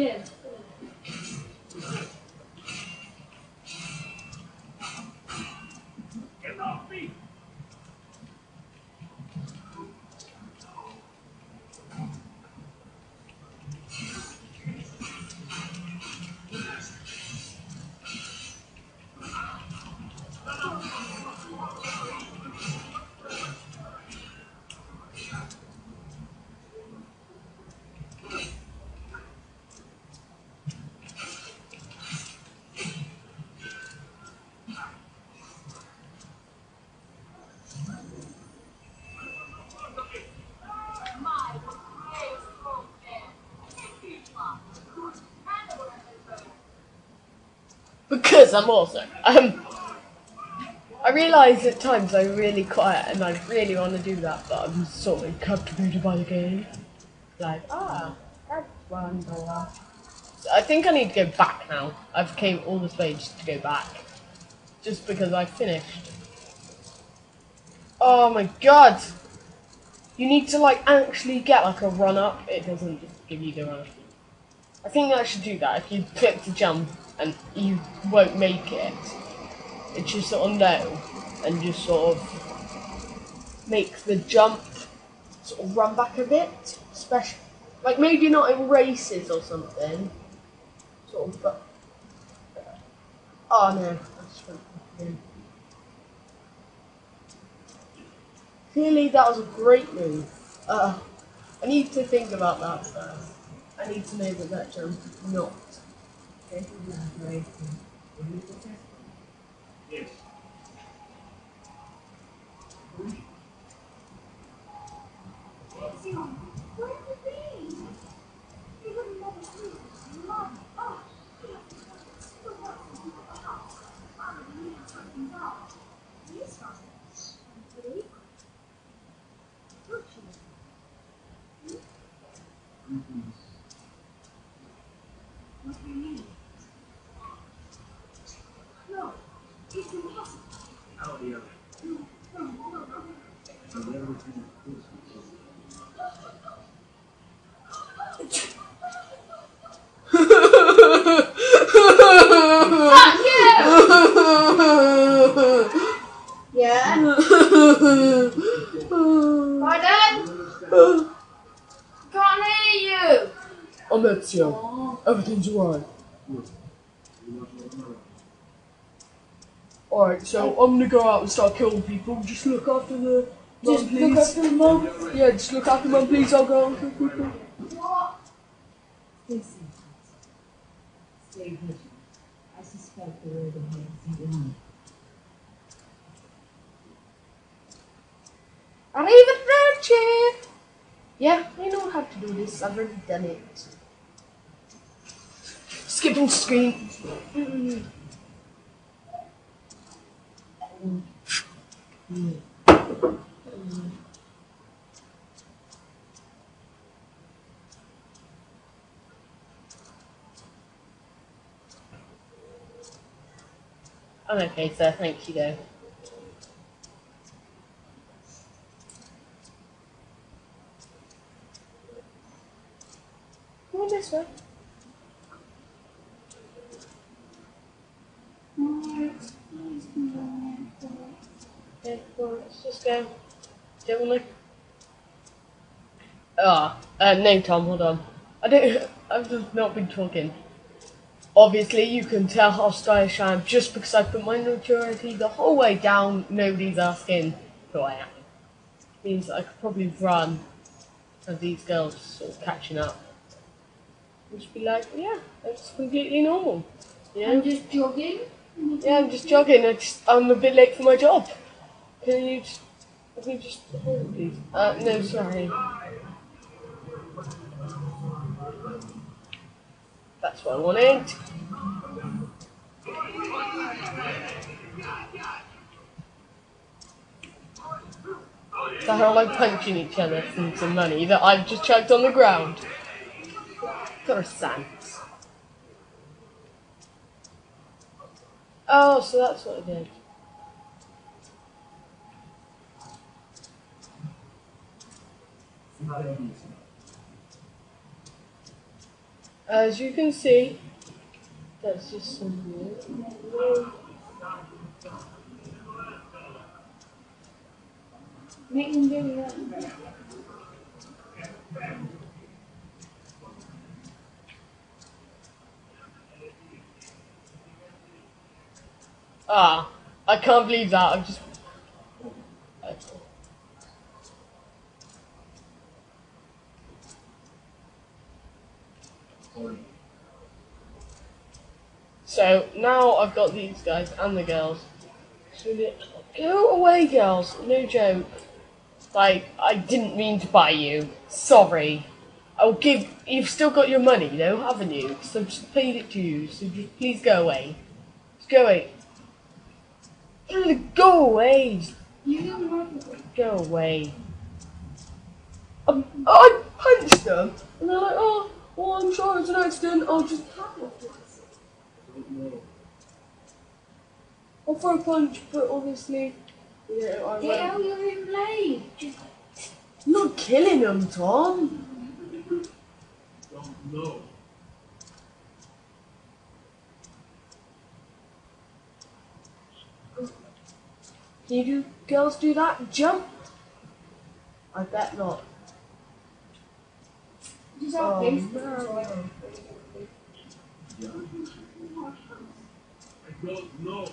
Cheers. I'm also. Um, I realise at times I'm really quiet and I really want to do that, but I'm sort of captivated by the game. Like, ah, that's wonderful. So I think I need to go back now. I've came all this way just to go back. Just because I finished. Oh my god! You need to like actually get like a run up. It doesn't just give you the run up. I think I should do that. If you click to jump and you won't make it, It's just sort of know and just sort of make the jump sort of run back a bit. Special, like maybe not in races or something. Sort of, but oh no, that's. Clearly, that was a great move. Uh, I need to think about that first. I need to know that that jump is not. Yes. How the other? So the other thing is Fuck you! Yeah? Pardon? Can't hear you! I'm Ezio. Oh. Everything's alright. Alright, so I'm gonna go out and start killing people. Just look after the mum, Just please. look after the mum. Yeah, just look after mum, please. I'll go out and kill people. Listen, stay vigilant. I suspect the road ahead is behind. Arrivederci! Yeah, I know how to do this. I've already done it. Skipping screen. I'm okay, sir. Thank you, though. Come on this way. Okay, well, let's just go. Don't want to. Ah, uh, no, Tom, hold on. I don't. I've just not been talking. Obviously, you can tell how stylish I am just because I put my maturity the whole way down. Nobody's asking who I am. Means I could probably run as these girls sort of catching up. Just be like, yeah, that's completely normal. Yeah, I'm just jogging. yeah, I'm just jogging. I just, I'm a bit late for my job. Can you just, can you just? Uh, no, sorry. That's what I wanted. So how like punching each other for some money that I've just chucked on the ground. Croissant. Oh, so that's what I did. As you can see, that's just some weird. Do that. Ah, I can't believe that. I've just. So now I've got these guys and the girls. So Go away, girls. No joke. Like, I didn't mean to buy you. Sorry. I'll give. You've still got your money, though, haven't you? So just paid it to you. So just please go away. Just go away. Go away. You Go away. Um, I punched them, and they're like, "Oh, well, I'm sure it's an accident. I'll just I'll throw a punch." But obviously, know, I Get won't. out your own blade. Just not killing him, Tom. Don't know. Can you do girls do that? Jump? I bet not. Just have Oh, face. no. I don't know.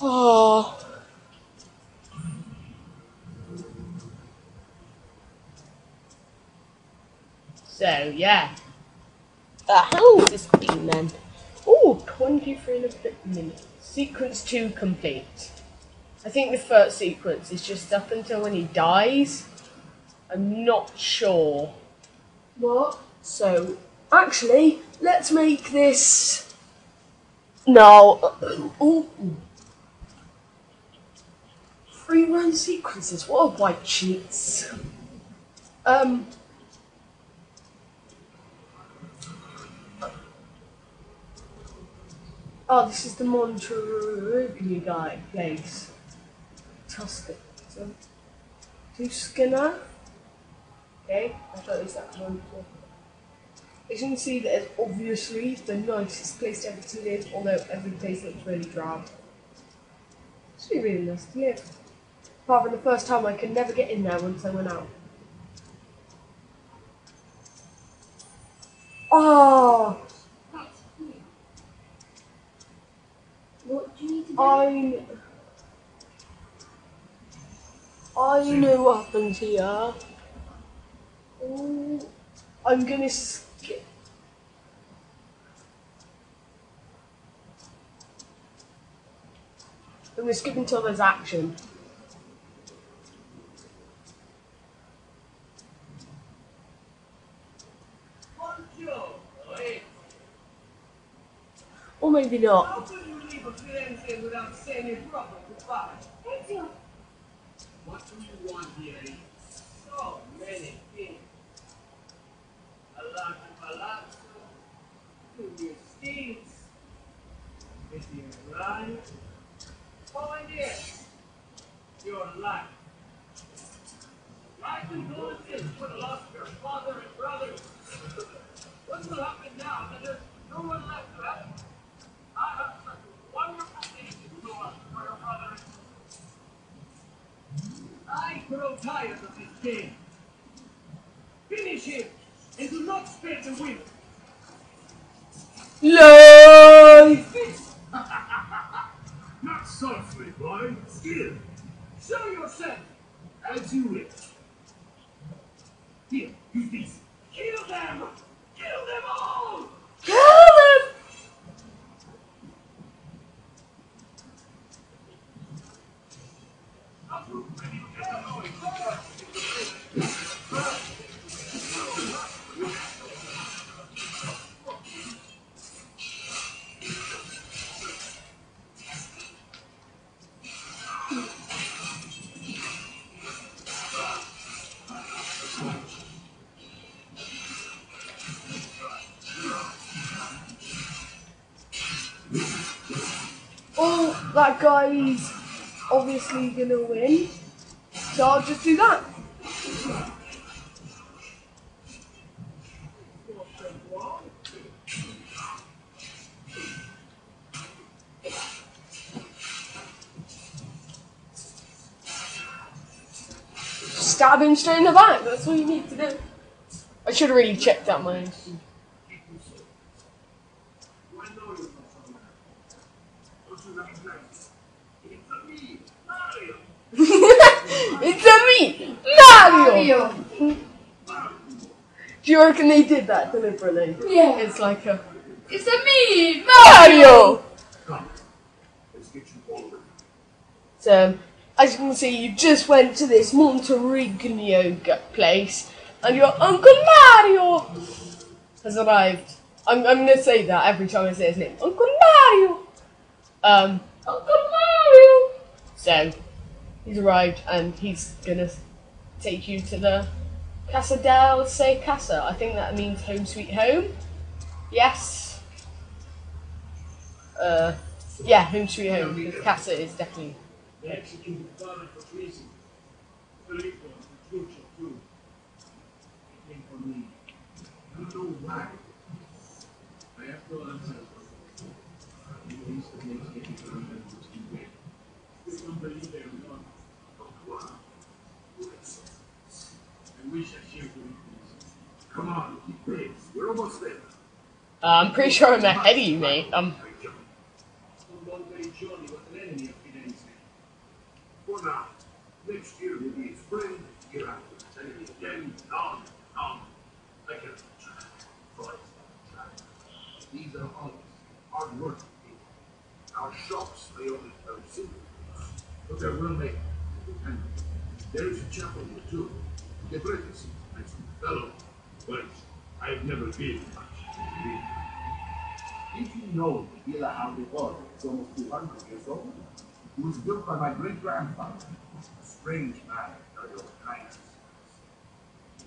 Oh. So, yeah. Uh, how has this been then? Oh, 23 and a bit minutes. Sequence 2 complete. I think the first sequence is just up until when he dies. I'm not sure. What? So, actually, let's make this. No. Ooh. Free run sequences. What are white sheets. Um. Oh, this is the Monterugli guy place. Tuscan. So, Tuscana. Okay, I thought it was that one. As you can see, that is obviously the nicest place ever to live, although every place looks really drab. It's be really nice to live. Apart from the first time I could never get in there once I went out. Oh, What do you need to do? I, I know what happens here. I'm gonna skip. I'm gonna skip until there's action. Or maybe not. How could you leave a Firenze without saying a proper goodbye? Ezio. What do you want here? Eh? So many things. A large palazzo, two new steeds, Vivian Ryan. Oh, and yes, your life. Life condolences for the loss of your father and brothers. What will happen now that there's no one left to help? Tired of this game. Finish him, and do not spare the wheel. Life! Not softly, boy. Skill. Show yourself as you wish. Here, use this. Kill them! That guy's obviously gonna win, so I'll just do that. Stab him straight in the back. That's what you need to do. I should have really checked out my. Do I know you're not somewhere? Don't you recognize me? It's a me, Mario. it's a me, Mario. Mario. Do you reckon they did that deliberately? Yeah. It's like a It's a me, Mario. Come, let's get you over. So, as you can see, you just went to this Monterigno g- place, and your Uncle Mario has arrived. I'm, I'm gonna say that every time I say his name. Uncle Mario! Um, Uncle Mario! So, he's arrived, and he's gonna take you to the Casa del Se Casa. I think that means home sweet home. Yes. Uh, yeah, home sweet home, Casa is definitely Uh, I'm pretty sure I'm ahead of you, mate. Um, Monte Giorni was an enemy of Firenze. For now, next year will be his friend, year after, enemy again, on, on. I cannot try. Twice, try. These are honest, hard-working people. Our shops may only sell silver, but they're well made. And there is a chapel here too. The British, and some fellow. But I've never been much. Did you know the Villa Auditore is almost 200 years old? It was built by my great grandfather. A strange man, by your kindness.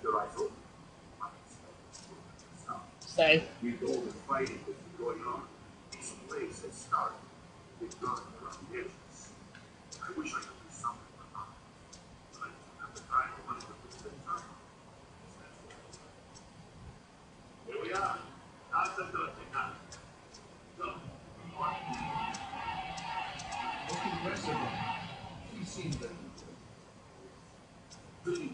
The rifle. so With all the fighting that's been going on, this place has started with blood around the. I wish I could do something about it. But I don't have the time or money to put it in time. Here we are. How's the dirty now? So, Most impressive. He seemed that really,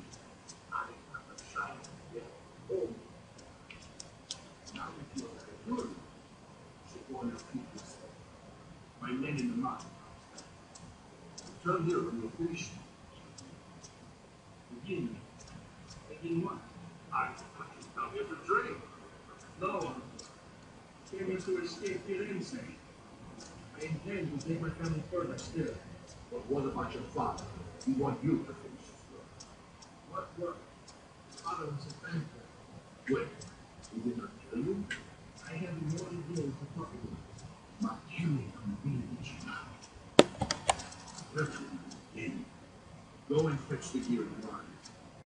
I didn't have the shine yet. Oh, now we feel very good. Should go and yourself. my men in the mud. Return here when you're finished. Begin. Begin what? I thought come here to drink. No. Came here to escape Firenze. I intend to take my family further still. But what about your father? He wants you to finish his work. What work? Father was a banker. Wait, he did not tell you? I have more to do to talk to you. My killing convened you now. Listen, in. Go and fetch the gear you want.